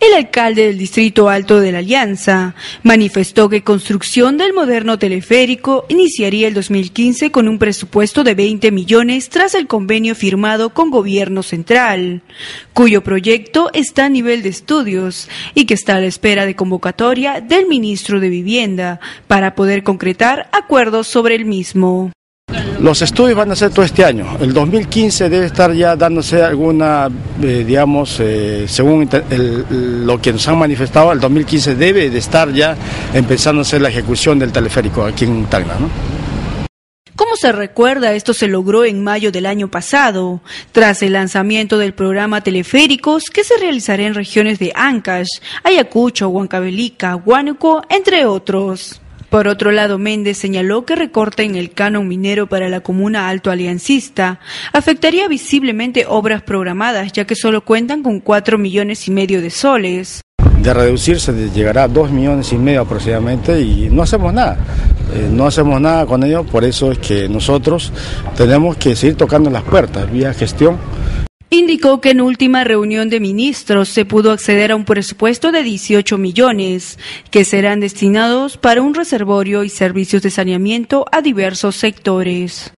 El alcalde del Distrito Alto de la Alianza manifestó que construcción del moderno teleférico iniciaría el 2015 con un presupuesto de 20 millones tras el convenio firmado con gobierno central, cuyo proyecto está a nivel de estudios y que está a la espera de convocatoria del ministro de Vivienda para poder concretar acuerdos sobre el mismo. Los estudios van a ser todo este año. El 2015 debe estar ya dándose alguna, eh, digamos, eh, según lo que nos han manifestado, el 2015 debe de estar ya hacer la ejecución del teleférico aquí en Tacna. ¿no? Como se recuerda, esto se logró en mayo del año pasado, tras el lanzamiento del programa Teleféricos que se realizará en regiones de Ancash, Ayacucho, Huancavelica, Huánuco, entre otros. Por otro lado, Méndez señaló que recorte en el canon minero para la comuna alto aliancista afectaría visiblemente obras programadas, ya que solo cuentan con cuatro millones y medio de soles. De reducirse llegará a dos millones y medio aproximadamente y no hacemos nada. Eh, no hacemos nada con ello, por eso es que nosotros tenemos que seguir tocando las puertas vía gestión Indicó que en última reunión de ministros se pudo acceder a un presupuesto de 18 millones, que serán destinados para un reservorio y servicios de saneamiento a diversos sectores.